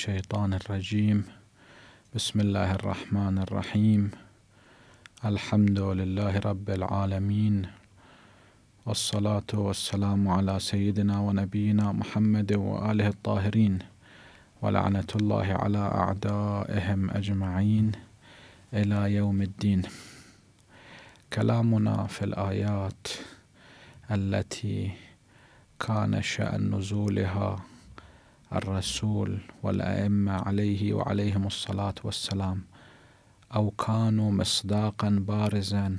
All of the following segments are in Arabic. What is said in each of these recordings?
الشيطان الرجيم. بسم الله الرحمن الرحيم. الحمد لله رب العالمين. والصلاة والسلام على سيدنا ونبينا محمد وآله الطاهرين. ولعنة الله على أعدائهم أجمعين إلى يوم الدين. كلامنا في الآيات التي كان شأن نزولها الرسول والأئمة عليه وعليهم الصلاة والسلام أو كانوا مصداقا بارزا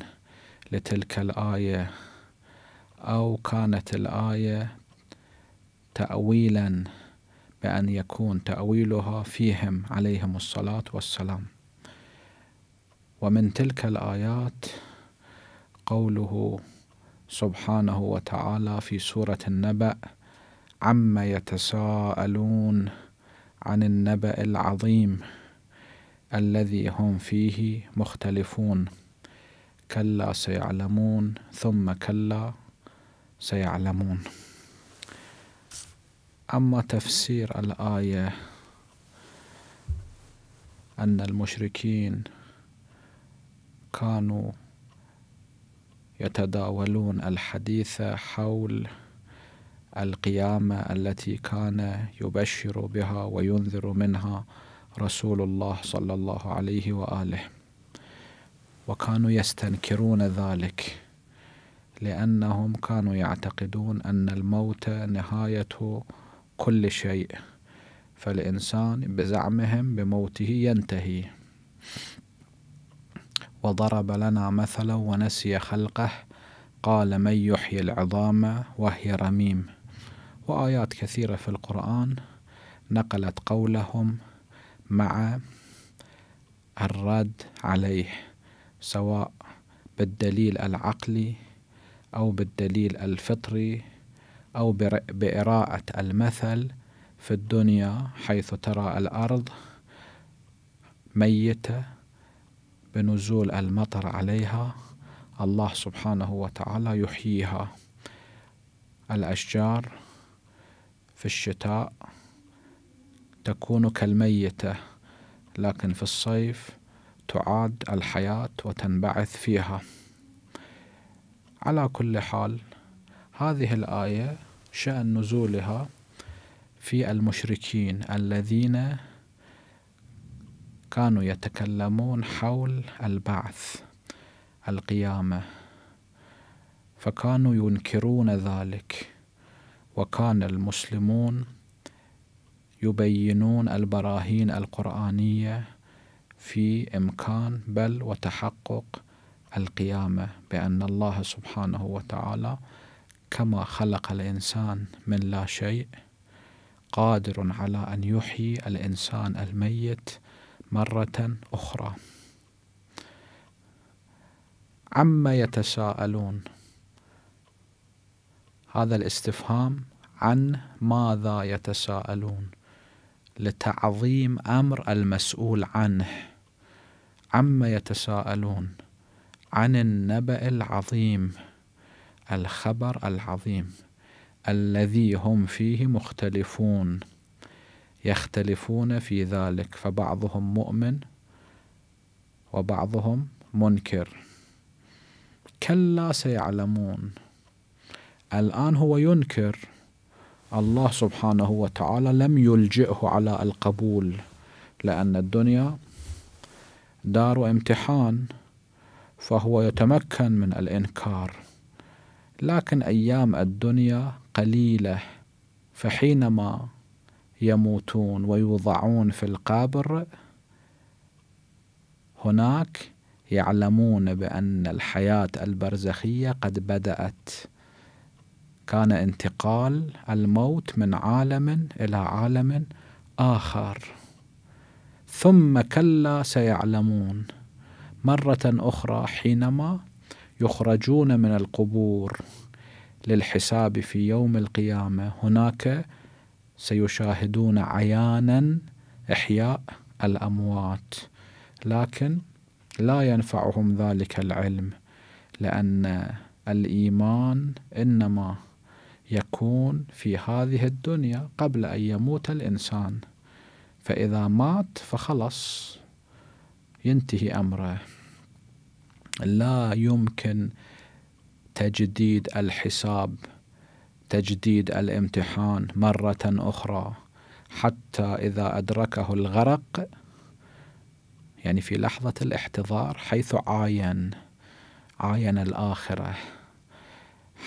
لتلك الآية أو كانت الآية تأويلا بأن يكون تأويلها فيهم عليهم الصلاة والسلام. ومن تلك الآيات قوله سبحانه وتعالى في سورة النبأ عما يتساءلون عن النبأ العظيم الذي هم فيه مختلفون. كلا سيعلمون ثم كلا سيعلمون. أما تفسير الآية أن المشركين كانوا يتداولون الحديث حول القيامة التي كان يبشر بها وينذر منها رسول الله صلى الله عليه وآله. وكانوا يستنكرون ذلك لأنهم كانوا يعتقدون أن الموت نهاية كل شيء فالإنسان بزعمهم بموته ينتهي. وضرب لنا مثلا ونسي خلقه قال من يحيي العظام وهي رميم؟ وآيات كثيرة في القرآن نقلت قولهم مع الرد عليه سواء بالدليل العقلي أو بالدليل الفطري أو بإراءة المثل في الدنيا حيث ترى الأرض ميتة بنزول المطر عليها الله سبحانه وتعالى يحييها. الأشجار في الشتاء تكون كالميتة لكن في الصيف تعاد الحياة وتنبعث فيها. على كل حال هذه الآية شأن نزولها في المشركين الذين كانوا يتكلمون حول البعث القيامة فكانوا ينكرون ذلك. وكان المسلمون يبينون البراهين القرآنية في إمكان بل وتحقق القيامة بأن الله سبحانه وتعالى كما خلق الإنسان من لا شيء قادر على أن يحيي الإنسان الميت مرة أخرى. عما يتساءلون؟ هذا الاستفهام عن ماذا يتساءلون. لتعظيم أمر المسؤول عنه. عما يتساءلون. عن النبأ العظيم. الخبر العظيم. الذي هم فيه مختلفون. يختلفون في ذلك. فبعضهم مؤمن. وبعضهم منكر. كلا سيعلمون. الآن هو ينكر. الله سبحانه وتعالى لم يلجئه على القبول لأن الدنيا دار امتحان فهو يتمكن من الإنكار. لكن أيام الدنيا قليلة فحينما يموتون ويوضعون في القبر هناك يعلمون بأن الحياة البرزخية قد بدأت. كان انتقال الموت من عالم إلى عالم آخر. ثم كلا سيعلمون. مرة أخرى حينما يخرجون من القبور للحساب في يوم القيامة هناك سيشاهدون عيانا إحياء الأموات. لكن لا ينفعهم ذلك العلم لأن الإيمان إنما يكون في هذه الدنيا قبل أن يموت الإنسان. فإذا مات فخلص ينتهي أمره. لا يمكن تجديد الحساب تجديد الامتحان مرة أخرى. حتى إذا أدركه الغرق يعني في لحظة الاحتضار حيث عاين عاين الآخرة.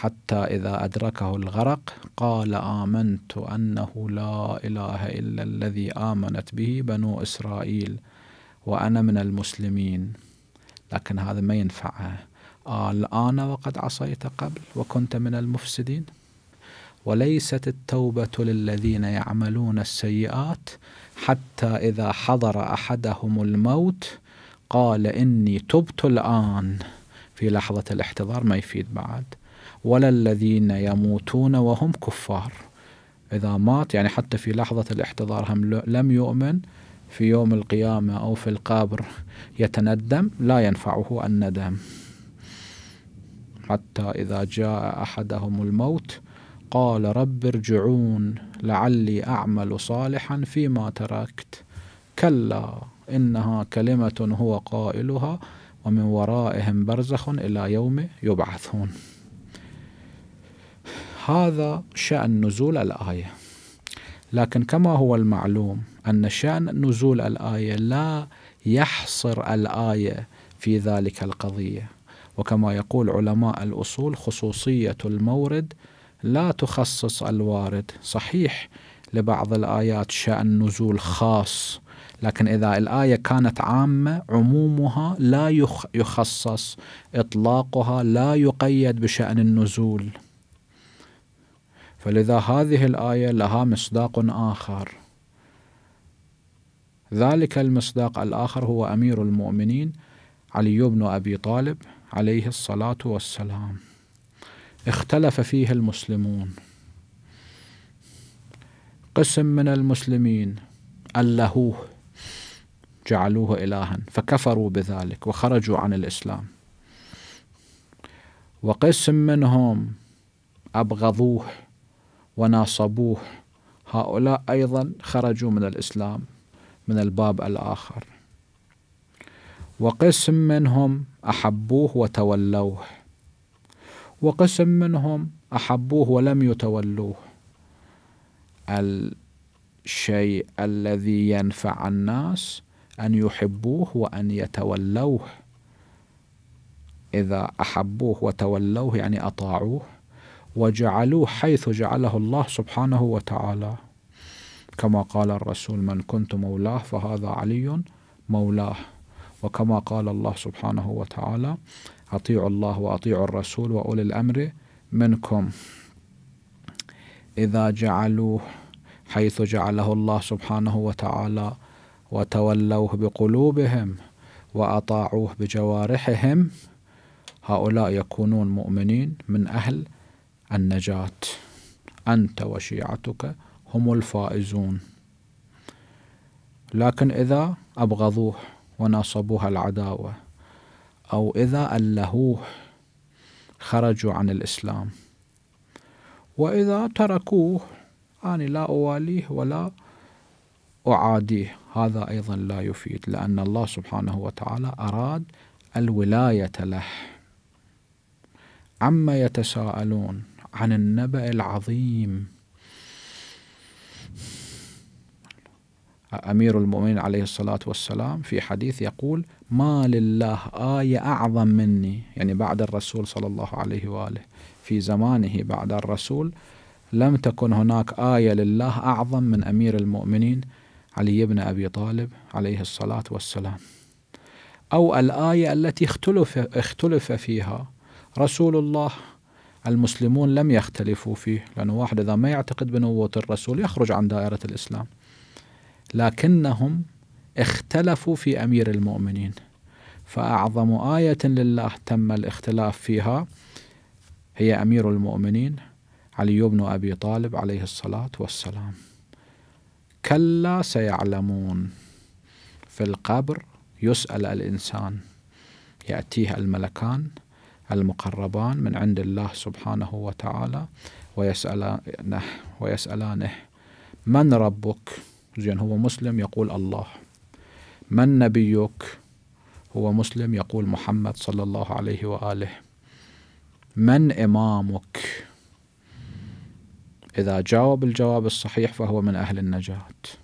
حتى إذا أدركه الغرق قال آمنت أنه لا إله إلا الذي آمنت به بنو إسرائيل وأنا من المسلمين. لكن هذا ما ينفعه الآن وقد عصيت قبل وكنت من المفسدين. وليست التوبة للذين يعملون السيئات حتى إذا حضر أحدهم الموت قال إني تبت الآن. في لحظة الاحتضار ما يفيد بعد. ولا الذين يموتون وهم كفار. إذا مات يعني حتى في لحظة الاحتضار هم لم يؤمن في يوم القيامة أو في القبر يتندم لا ينفعه الندم. حتى إذا جاء أحدهم الموت قال رب ارجعون لعلي أعمل صالحا فيما تركت. كلا إنها كلمة هو قائلها ومن ورائهم برزخ إلى يوم يبعثون. هذا شأن نزول الآية. لكن كما هو المعلوم أن شأن نزول الآية لا يحصر الآية في ذلك القضية. وكما يقول علماء الأصول خصوصية المورد لا تخصص الوارد. صحيح لبعض الآيات شأن نزول خاص لكن إذا الآية كانت عامة عمومها لا يخصص إطلاقها لا يقيد بشأن النزول. فلذا هذه الآية لها مصداق آخر. ذلك المصداق الآخر هو أمير المؤمنين علي بن أبي طالب عليه الصلاة والسلام. اختلف فيه المسلمون. قسم من المسلمين ألهوه جعلوه إلها فكفروا بذلك وخرجوا عن الإسلام. وقسم منهم أبغضوه وناصبوه. هؤلاء أيضا خرجوا من الإسلام من الباب الآخر. وقسم منهم أحبوه وتولوه. وقسم منهم أحبوه ولم يتولوه. الشيء الذي ينفع الناس أن يحبوه وأن يتولوه. إذا أحبوه وتولوه يعني أطاعوه. وجعلوه حيث جعله الله سبحانه وتعالى. كما قال الرسول من كنت مولاه فهذا علي مولاه. وكما قال الله سبحانه وتعالى أطيعوا الله وأطيعوا الرسول وأولي الأمر منكم. إذا جعلوه حيث جعله الله سبحانه وتعالى وتولوه بقلوبهم وأطاعوه بجوارحهم هؤلاء يكونون مؤمنين من أهل النجاة. أنت وشيعتك هم الفائزون. لكن إذا أبغضوه وناصبوها العداوة أو إذا ألهوه خرجوا عن الإسلام. وإذا تركوه أنا لا أواليه ولا أعاديه. هذا أيضا لا يفيد لأن الله سبحانه وتعالى أراد الولاية له. عما يتساءلون؟ عن النبأ العظيم. أمير المؤمنين عليه الصلاة والسلام في حديث يقول ما لله آية أعظم مني. يعني بعد الرسول صلى الله عليه وآله. في زمانه بعد الرسول لم تكن هناك آية لله أعظم من أمير المؤمنين علي بن أبي طالب عليه الصلاة والسلام. أو الآية التي اختلف, اختلف فيها رسول الله المسلمون لم يختلفوا فيه لأنه واحد إذا ما يعتقد بنبوة الرسول يخرج عن دائرة الإسلام. لكنهم اختلفوا في أمير المؤمنين. فأعظم آية لله تم الاختلاف فيها هي أمير المؤمنين علي بن أبي طالب عليه الصلاة والسلام. كلا سيعلمون. في القبر يسأل الإنسان يأتيه الملكان المقربان من عند الله سبحانه وتعالى ويسألانه ويسألانه من ربك؟ زين هو مسلم يقول الله. من نبيك؟ هو مسلم يقول محمد صلى الله عليه وآله. من إمامك؟ إذا جاوب الجواب الصحيح فهو من أهل النجاة.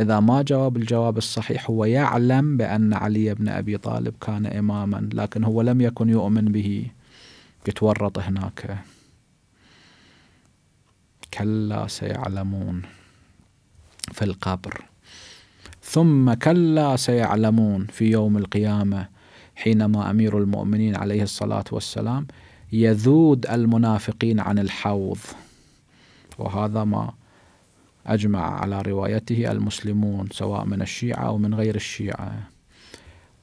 إذا ما جاوب الجواب الصحيح هو يعلم بأن علي بن أبي طالب كان إماما لكن هو لم يكن يؤمن به. يتورط هناك. كلا سيعلمون في القبر. ثم كلا سيعلمون في يوم القيامة حينما أمير المؤمنين عليه الصلاة والسلام يذود المنافقين عن الحوض. وهذا ما أجمع على روايته المسلمون سواء من الشيعة أو من غير الشيعة.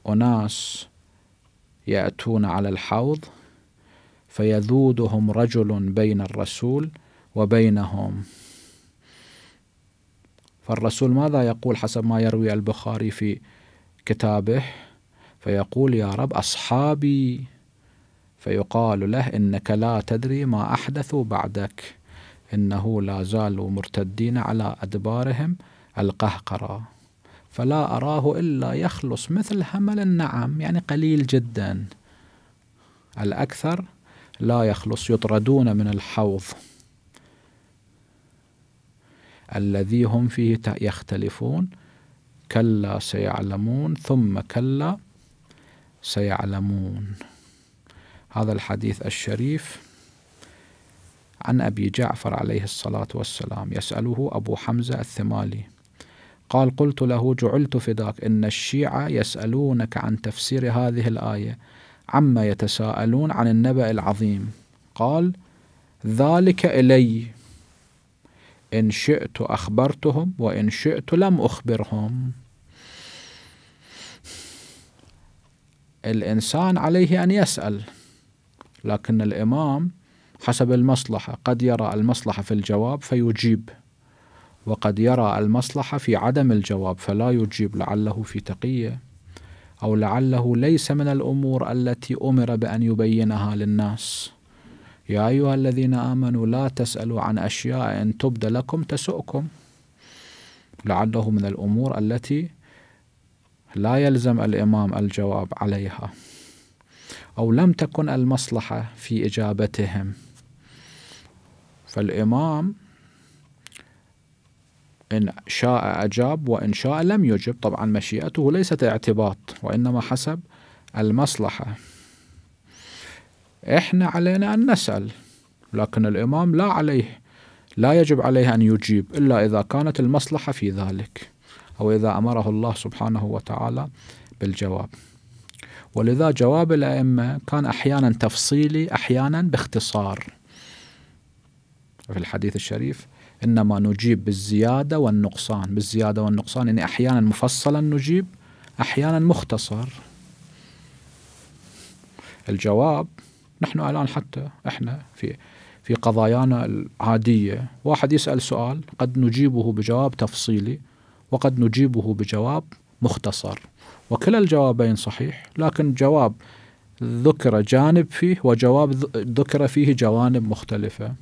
أناس يأتون على الحوض فيذودهم رجل بين الرسول وبينهم. فالرسول ماذا يقول حسب ما يروي البخاري في كتابه؟ فيقول يا رب أصحابي. فيقال له إنك لا تدري ما أحدثوا بعدك. إنه لا زالوا مرتدين على أدبارهم القهقرة فلا أراه إلا يخلص مثل همل النعم يعني قليل جدا. الأكثر لا يخلص يطردون من الحوض. الذي هم فيه يختلفون كلا سيعلمون ثم كلا سيعلمون. هذا الحديث الشريف. عن أبي جعفر عليه الصلاة والسلام يسأله أبو حمزة الثمالي قال قلت له جعلت فداك إن الشيعة يسألونك عن تفسير هذه الآية عما يتساءلون عن النبأ العظيم. قال ذلك إلي إن شئت أخبرتهم وإن شئت لم أخبرهم. الإنسان عليه أن يسأل لكن الإمام حسب المصلحة. قد يرى المصلحة في الجواب فيجيب وقد يرى المصلحة في عدم الجواب فلا يجيب لعله في تقية أو لعله ليس من الأمور التي أمر بأن يبينها للناس. يا أيها الذين آمنوا لا تسألوا عن أشياء إن تبد لكم تسؤكم. لعله من الأمور التي لا يلزم الإمام الجواب عليها أو لم تكن المصلحة في إجابتهم. فالإمام إن شاء أجاب وإن شاء لم يجب. طبعا مشيئته ليست اعتباط وإنما حسب المصلحة. إحنا علينا أن نسأل لكن الإمام لا عليه لا يجب عليه أن يجيب إلا إذا كانت المصلحة في ذلك أو إذا أمره الله سبحانه وتعالى بالجواب. ولذا جواب الأئمة كان أحيانا تفصيلي أحيانا باختصار. في الحديث الشريف إنما نجيب بالزيادة والنقصان. بالزيادة والنقصان يعني أحيانا مفصلا نجيب أحيانا مختصر. الجواب نحن الآن حتى إحنا في في قضايانا العادية. واحد يسأل سؤال قد نجيبه بجواب تفصيلي وقد نجيبه بجواب مختصر. وكلا الجوابين صحيح لكن جواب ذكر جانب فيه وجواب ذكر فيه جوانب مختلفة.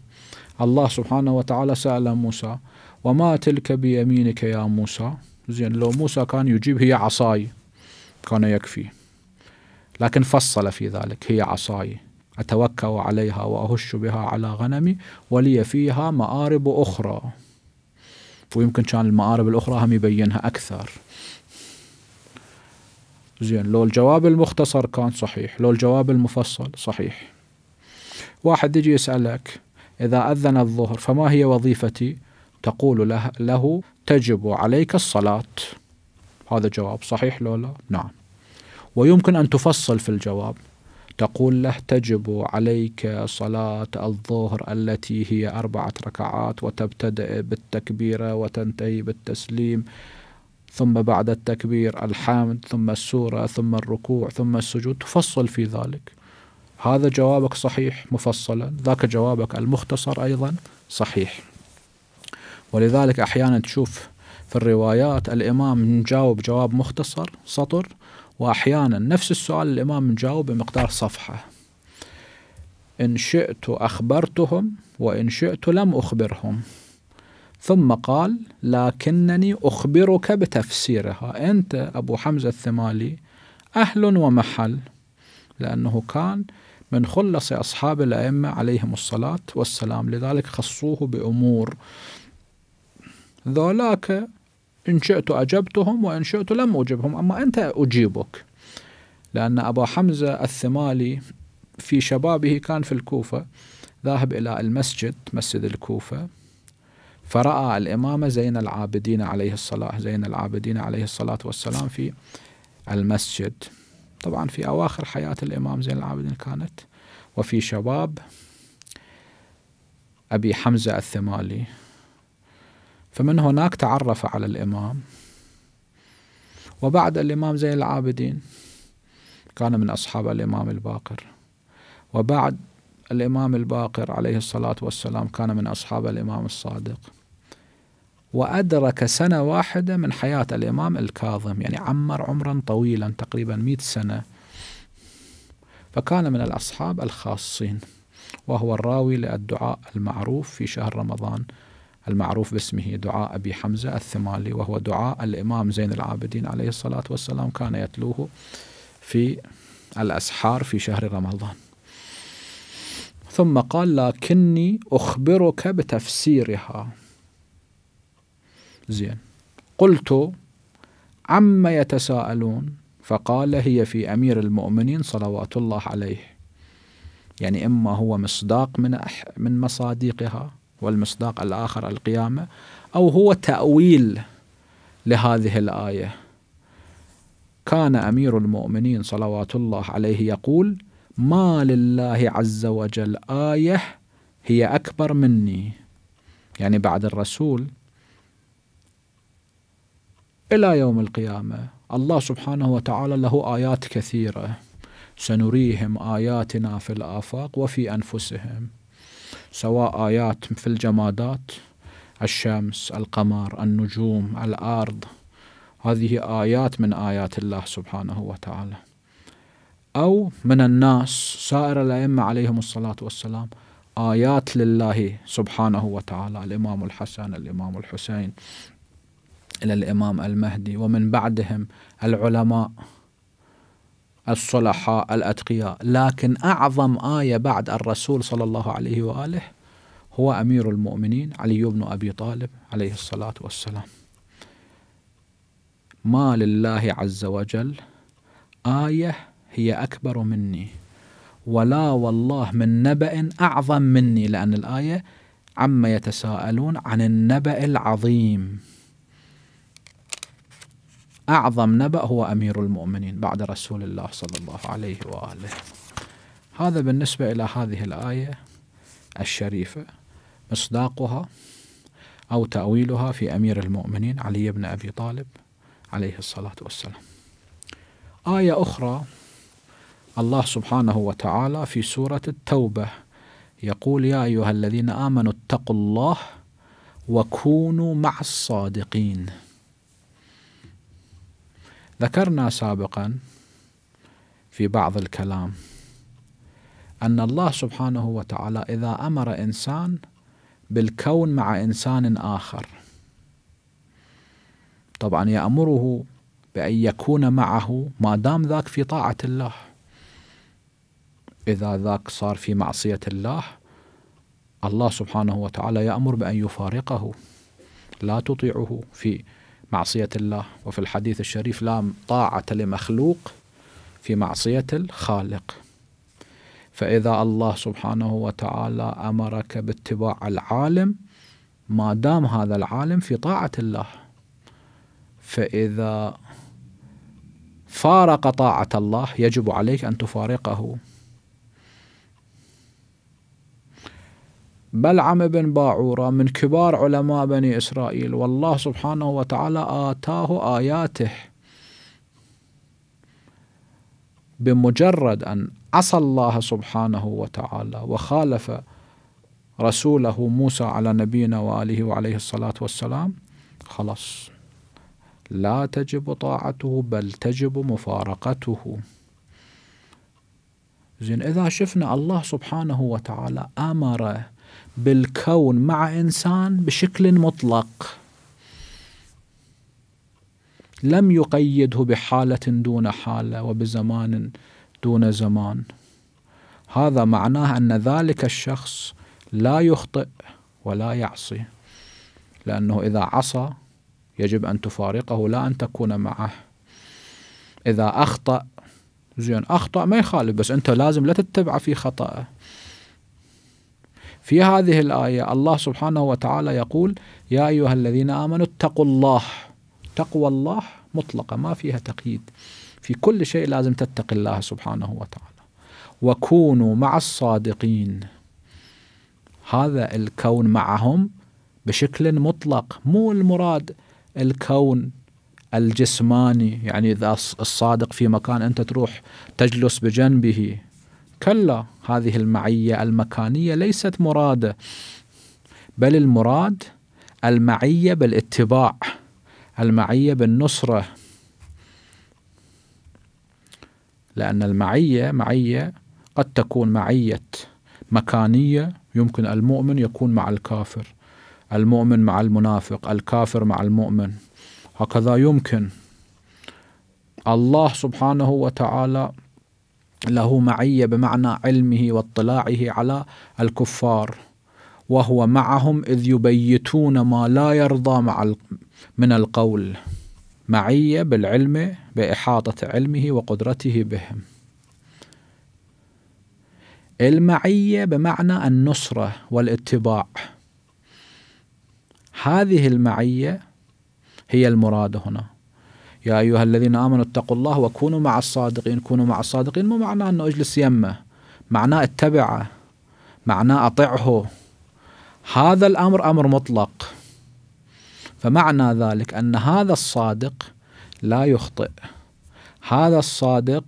الله سبحانه وتعالى سأل موسى وما تلك بيمينك يا موسى؟ زين لو موسى كان يجيب هي عصاي كان يكفي. لكن فصل في ذلك هي عصاي. أتوكأ عليها وأهش بها على غنمي ولي فيها مآرب أخرى. ويمكن كان المآرب الأخرى هم يبينها أكثر. زين لو الجواب المختصر كان صحيح لو الجواب المفصل صحيح. واحد يجي يسألك إذا أذن الظهر فما هي وظيفتي؟ تقول له, له تجب عليك الصلاة. هذا جواب صحيح لو لا؟ نعم. ويمكن أن تفصل في الجواب. تقول له تجب عليك صلاة الظهر التي هي أربعة ركعات وتبتدئ بالتكبيرة وتنتهي بالتسليم ثم بعد التكبير الحمد ثم السورة ثم الركوع ثم السجود. تفصل في ذلك. هذا جوابك صحيح مفصلا. ذاك جوابك المختصر أيضا صحيح. ولذلك أحيانا تشوف في الروايات الإمام مجاوب جواب مختصر سطر وأحيانا نفس السؤال الإمام مجاوب بمقدار صفحة. إن شئت أخبرتهم وإن شئت لم أخبرهم. ثم قال لكنني أخبرك بتفسيرها. أنت أبو حمزة الثمالي أهل ومحل. لأنه كان من خلص أصحاب الأئمة عليهم الصلاة والسلام لذلك خصوه بأمور. ذولاك إن شئت أجبتهم وإن شئت لم أجبهم أما أنت أجيبك. لأن أبا حمزة الثمالي في شبابه كان في الكوفة ذاهب إلى المسجد مسجد الكوفة فرأى الإمام زين العابدين عليه الصلاة زين العابدين عليه الصلاة والسلام في المسجد. طبعا في أواخر حياة الإمام زين العابدين كانت. وفي شباب أبي حمزة الثمالي. فمن هناك تعرف على الإمام. وبعد الإمام زين العابدين كان من أصحاب الإمام الباقر. وبعد الإمام الباقر عليه الصلاة والسلام كان من أصحاب الإمام الصادق. وأدرك سنة واحدة من حياة الإمام الكاظم يعني عمر عمرا طويلا تقريبا مئة سنة. فكان من الأصحاب الخاصين وهو الراوي للدعاء المعروف في شهر رمضان. المعروف باسمه دعاء أبي حمزة الثمالي وهو دعاء الإمام زين العابدين عليه الصلاة والسلام كان يتلوه في الأسحار في شهر رمضان. ثم قال لكني أخبرك بتفسيرها. زين. قلت عما يتساءلون؟ فقال هي في أمير المؤمنين صلوات الله عليه. يعني إما هو مصداق من من مصاديقها والمصداق الآخر القيامة أو هو تأويل لهذه الآية. كان أمير المؤمنين صلوات الله عليه يقول ما لله عز وجل آية هي أكبر مني. يعني بعد الرسول إلى يوم القيامة. الله سبحانه وتعالى له آيات كثيرة. سنريهم آياتنا في الآفاق وفي أنفسهم. سواء آيات في الجمادات الشمس القمر النجوم الأرض. هذه آيات من آيات الله سبحانه وتعالى. أو من الناس سائر الأئمة عليهم الصلاة والسلام آيات لله سبحانه وتعالى. الإمام الحسن الإمام الحسين إلى الإمام المهدي ومن بعدهم العلماء الصلحاء الأتقياء. لكن أعظم آية بعد الرسول صلى الله عليه وآله هو أمير المؤمنين علي بن أبي طالب عليه الصلاة والسلام. ما لله عز وجل آية هي أكبر مني. ولا والله من نبأ أعظم مني لأن الآية عما يتساءلون عن النبأ العظيم. أعظم نبأ هو أمير المؤمنين بعد رسول الله صلى الله عليه وآله. هذا بالنسبة إلى هذه الآية الشريفة. مصداقها أو تأويلها في أمير المؤمنين علي بن أبي طالب عليه الصلاة والسلام. آية أخرى الله سبحانه وتعالى في سورة التوبة يقول يا أيها الذين آمنوا اتقوا الله وكونوا مع الصادقين. ذكرنا سابقا في بعض الكلام أن الله سبحانه وتعالى إذا أمر إنسان بالكون مع إنسان آخر طبعا يأمره بأن يكون معه ما دام ذاك في طاعة الله. إذا ذاك صار في معصية الله الله سبحانه وتعالى يأمر بأن يفارقه لا تطيعه في معصية الله. وفي الحديث الشريف لا طاعة لمخلوق في معصية الخالق. فإذا الله سبحانه وتعالى أمرك باتباع العالم ما دام هذا العالم في طاعة الله فإذا فارق طاعة الله يجب عليك أن تفارقه. بلعم بن باعورة من كبار علماء بني إسرائيل. والله سبحانه وتعالى آتاه آياته بمجرد أن عصى الله سبحانه وتعالى وخالف رسوله موسى على نبينا وآله وعليه الصلاة والسلام. خلاص لا تجب طاعته بل تجب مفارقته. زين إذا شفنا الله سبحانه وتعالى أمر بالكون مع إنسان بشكل مطلق. لم يقيده بحالة دون حالة وبزمان دون زمان. هذا معناه أن ذلك الشخص لا يخطئ ولا يعصي لأنه إذا عصى يجب أن تفارقه لا أن تكون معه. إذا أخطأ زين أخطأ ما يخالف بس أنت لازم لا تتبع في خطأه. في هذه الآية الله سبحانه وتعالى يقول يا أيها الذين آمنوا اتقوا الله. تقوى الله مطلقة ما فيها تقييد. في كل شيء لازم تتقي الله سبحانه وتعالى. وكونوا مع الصادقين. هذا الكون معهم بشكل مطلق مو المراد الكون الجسماني. يعني إذا الصادق في مكان أنت تروح تجلس بجنبه. كلا هذه المعية المكانية ليست مرادة بل المراد المعية بالاتباع المعية بالنصرة. لأن المعية معية قد تكون معية مكانية يمكن المؤمن يكون مع الكافر المؤمن مع المنافق الكافر مع المؤمن. هكذا يمكن. الله سبحانه وتعالى له معية بمعنى علمه واطلاعه على الكفار وهو معهم إذ يبيتون ما لا يرضى مع من القول معية بالعلم بإحاطة علمه وقدرته بهم. المعية بمعنى النصرة والاتباع. هذه المعية هي المراد هنا. يا أيها الذين آمنوا اتقوا الله وكونوا مع الصادقين. كونوا مع الصادقين مو معناه أنه اجلس يمه. معناه اتبعه. معناه أطعه. هذا الأمر أمر مطلق. فمعنى ذلك أن هذا الصادق لا يخطئ. هذا الصادق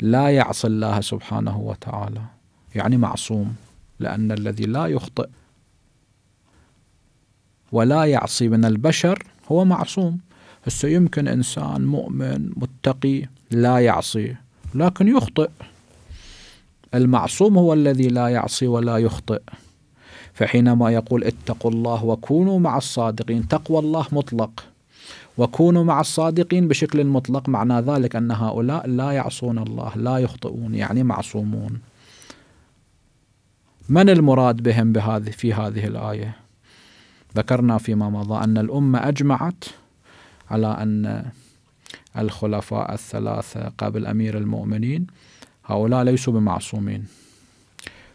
لا يعصي الله سبحانه وتعالى. يعني معصوم. لأن الذي لا يخطئ ولا يعصي من البشر هو معصوم. هسه يمكن إنسان مؤمن متقي لا يعصي لكن يخطئ. المعصوم هو الذي لا يعصي ولا يخطئ. فحينما يقول اتقوا الله وكونوا مع الصادقين تقوى الله مطلق. وكونوا مع الصادقين بشكل مطلق معنى ذلك أن هؤلاء لا يعصون الله لا يخطئون يعني معصومون. من المراد بهم بهذه في هذه الآية؟ ذكرنا فيما مضى أن الأمة أجمعت. على أن الخلفاء الثلاثة قبل أمير المؤمنين هؤلاء ليسوا بمعصومين.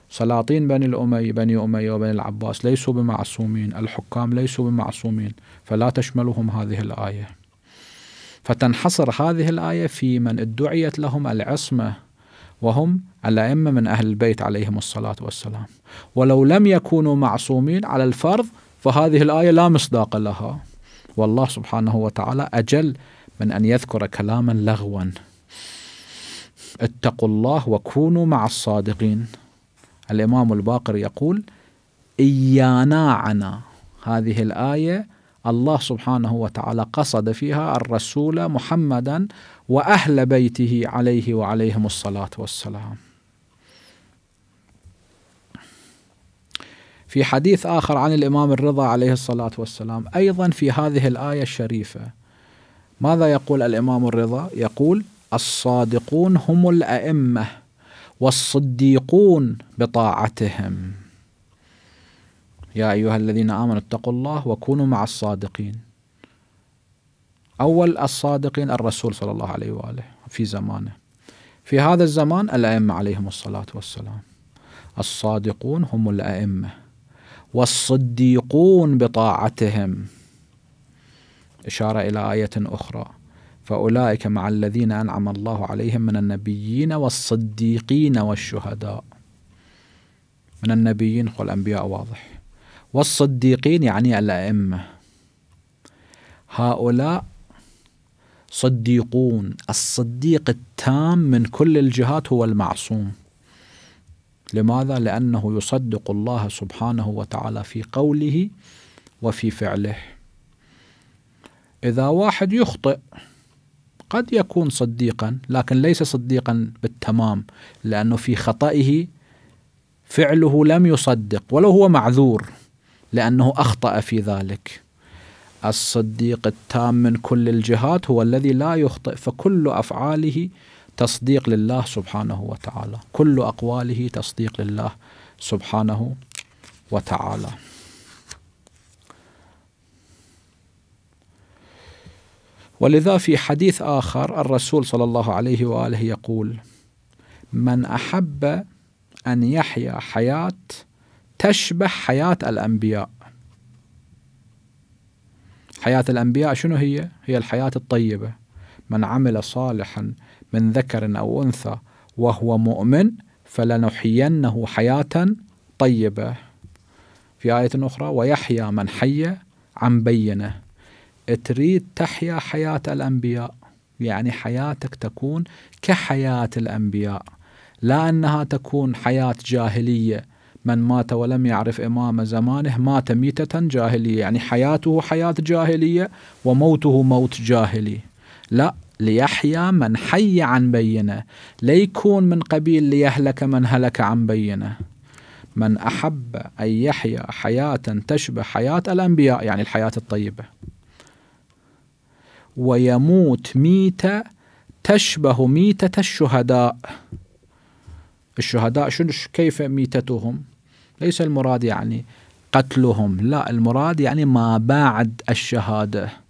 سلاطين بني الأمي بني أمية وبني العباس ليسوا بمعصومين. الحكام ليسوا بمعصومين. فلا تشملهم هذه الآية. فتنحصر هذه الآية في من ادعيت لهم العصمة وهم الأئمة من أهل البيت عليهم الصلاة والسلام. ولو لم يكونوا معصومين على الفرض فهذه الآية لا مصداق لها. والله سبحانه وتعالى أجل من أن يذكر كلاما لغوا. اتقوا الله وكونوا مع الصادقين. الإمام الباقر يقول إيانا عنا. هذه الآية الله سبحانه وتعالى قصد فيها الرسول محمدا وأهل بيته عليه وعليهم الصلاة والسلام. في حديث آخر عن الإمام الرضا عليه الصلاة والسلام أيضا في هذه الآية الشريفة. ماذا يقول الإمام الرضا؟ يقول الصادقون هم الأئمة والصديقون بطاعتهم. يا أيها الذين آمنوا اتقوا الله وكونوا مع الصادقين. أول الصادقين الرسول صلى الله عليه وآله في زمانه. في هذا الزمان الأئمة عليهم الصلاة والسلام. الصادقون هم الأئمة. والصديقون بطاعتهم. إشارة إلى آية أخرى. فأولئك مع الذين أنعم الله عليهم من النبيين والصديقين والشهداء. من النبيين والأنبياء واضح. والصديقين يعني الأئمة. هؤلاء صديقون. الصديق التام من كل الجهات هو المعصوم. لماذا؟ لأنه يصدق الله سبحانه وتعالى في قوله وفي فعله إذا واحد يخطئ قد يكون صديقا لكن ليس صديقا بالتمام لأنه في خطئه فعله لم يصدق ولو هو معذور لأنه أخطأ في ذلك الصديق التام من كل الجهات هو الذي لا يخطئ فكل أفعاله تصديق لله سبحانه وتعالى. كل أقواله تصديق لله سبحانه وتعالى. ولذا في حديث آخر الرسول صلى الله عليه وآله يقول من أحب أن يحيا حياة تشبه حياة الأنبياء. حياة الأنبياء شنو هي؟ هي الحياة الطيبة. من عمل صالحا من ذكر أو أنثى وهو مؤمن فلنحيينه حياة طيبة. في آية أخرى ويحيى من حي عن بينة. تريد تحيا حياة الأنبياء يعني حياتك تكون كحياة الأنبياء لا أنها تكون حياة جاهلية. من مات ولم يعرف إمام زمانه مات ميتة جاهلية يعني حياته حياة جاهلية وموته موت جاهلي. لا ليحيا من حي عن بينه ليكون من قبيل ليهلك من هلك عن بينه. من أحب أن يحيا حياة تشبه حياة الأنبياء يعني الحياة الطيبة. ويموت ميتة تشبه ميتة الشهداء. الشهداء شنو؟ كيف ميتتهم؟ ليس المراد يعني قتلهم لا المراد يعني ما بعد الشهادة.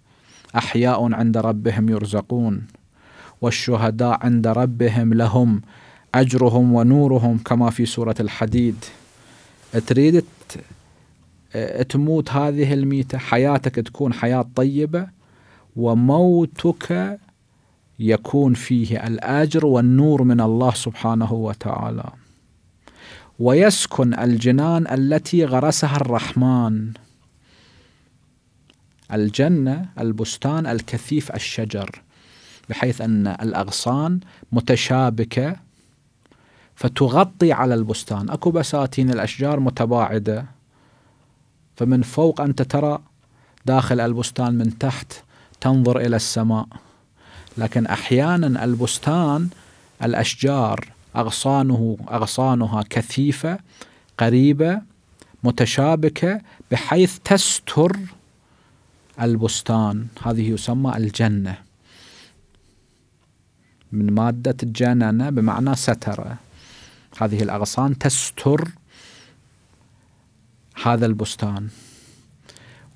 أحياء عند ربهم يرزقون والشهداء عند ربهم لهم أجرهم ونورهم كما في سورة الحديد. تريد تموت هذه الميتة حياتك تكون حياة طيبة وموتك يكون فيه الأجر والنور من الله سبحانه وتعالى. ويسكن الجنان التي غرسها الرحمن. الجنة البستان الكثيف الشجر بحيث أن الأغصان متشابكة فتغطي على البستان. أكو بساتين الأشجار متباعدة فمن فوق أنت ترى داخل البستان من تحت تنظر إلى السماء. لكن أحيانا البستان الأشجار أغصانه أغصانها كثيفة قريبة متشابكة بحيث تستر البستان هذه يسمى الجنة. من مادة جنن بمعنى ستر. هذه الأغصان تستر هذا البستان.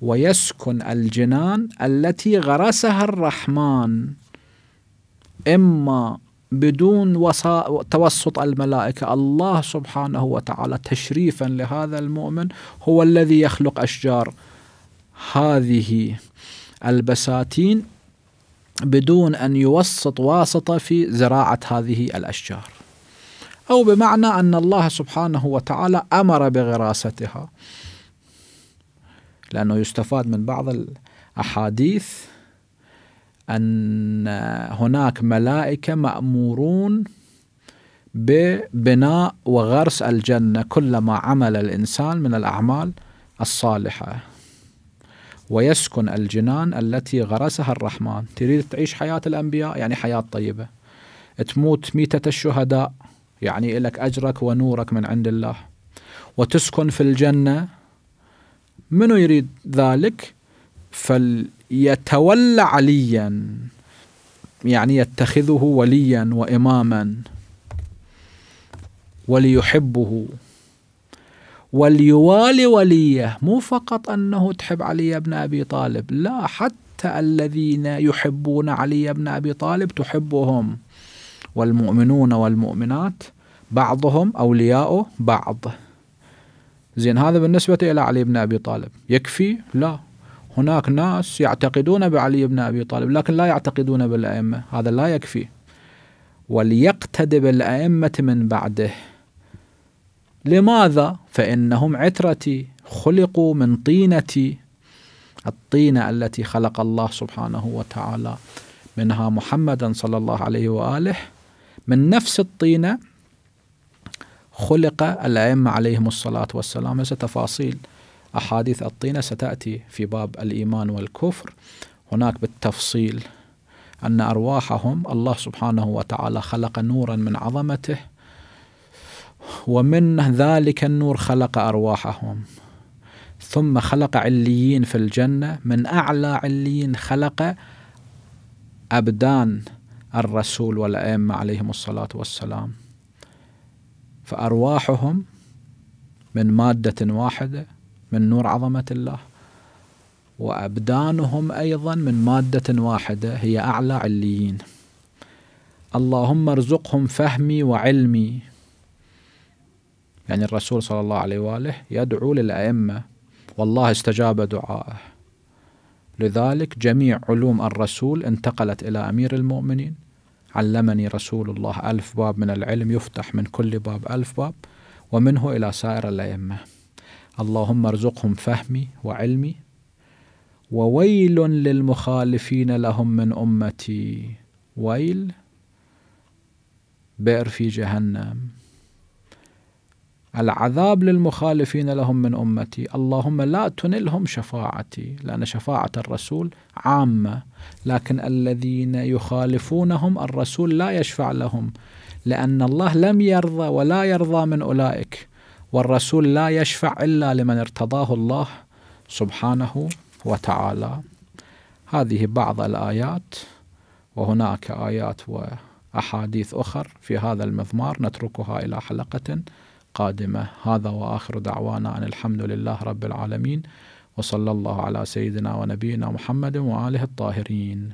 ويسكن الجنان التي غرسها الرحمن إما بدون وسا... توسط الملائكة. الله سبحانه وتعالى تشريفا لهذا المؤمن هو الذي يخلق أشجار. هذه البساتين بدون أن يوسط واسطه في زراعة هذه الأشجار. أو بمعنى أن الله سبحانه وتعالى أمر بغراستها. لأنه يستفاد من بعض الأحاديث أن هناك ملائكة مأمورون ببناء وغرس الجنة كلما عمل الإنسان من الأعمال الصالحة. ويسكن الجنان التي غرسها الرحمن. تريد تعيش حياة الأنبياء؟ يعني حياة طيبة. تموت ميتة الشهداء يعني لك أجرك ونورك من عند الله. وتسكن في الجنة. منو يريد ذلك؟ فليتولى عليا. يعني يتخذه وليا واماما. وليحبه. وليوالي وليه. مو فقط أنه تحب علي بن أبي طالب لا حتى الذين يحبون علي بن أبي طالب تحبهم. والمؤمنون والمؤمنات بعضهم أولياء بعض. زين هذا بالنسبة إلى علي بن أبي طالب. يكفي؟ لا. هناك ناس يعتقدون بعلي بن أبي طالب لكن لا يعتقدون بالأئمة. هذا لا يكفي. وليقتد بالأئمة من بعده. لماذا؟ فإنهم عترتي خلقوا من طينتي. الطينة التي خلق الله سبحانه وتعالى منها محمدا صلى الله عليه وآله. من نفس الطينة خلق الأئمة عليهم الصلاة والسلام. هسه تفاصيل أحاديث الطينة ستأتي في باب الإيمان والكفر. هناك بالتفصيل أن أرواحهم الله سبحانه وتعالى خلق نورا من عظمته. ومن ذلك النور خلق أرواحهم. ثم خلق عليين في الجنة. من أعلى عليين خلق أبدان الرسول والأئمة عليهم الصلاة والسلام. فأرواحهم من مادة واحدة من نور عظمة الله. وأبدانهم أيضا من مادة واحدة هي أعلى عليين. اللهم ارزقهم فهمي وعلمي. يعني الرسول صلى الله عليه وآله يدعو للأئمة والله استجاب دعائه. لذلك جميع علوم الرسول انتقلت إلى أمير المؤمنين. علمني رسول الله ألف باب من العلم يفتح من كل باب ألف باب ومنه إلى سائر الأئمة. اللهم ارزقهم فهمي وعلمي وويل للمخالفين لهم من أمتي. ويل بئر في جهنم. العذاب للمخالفين لهم من أمتي. اللهم لا تنلهم شفاعتي. لأن شفاعة الرسول عامة. لكن الذين يخالفونهم الرسول لا يشفع لهم. لأن الله لم يرضى ولا يرضى من أولئك. والرسول لا يشفع إلا لمن ارتضاه الله سبحانه وتعالى. هذه بعض الآيات. وهناك آيات وأحاديث أخر في هذا المضمار. نتركها إلى حلقة قادمة. هذا وآخر دعوانا أن الحمد لله رب العالمين وصلى الله على سيدنا ونبينا محمد وآله الطاهرين.